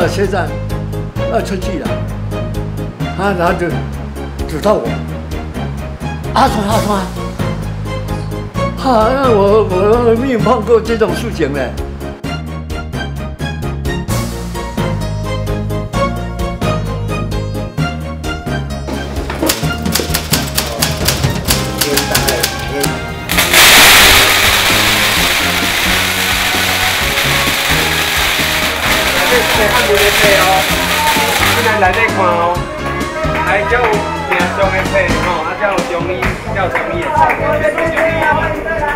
那车站要出去了，他然后就指到我，阿川阿川，啊，我我没有碰过这种事情呢。先看蝴蝶哦，你来内底看哦，还叫有名将的蝶吼，啊，叫有中意，叫有啥物的蝶？欢迎朱姐，欢迎再来，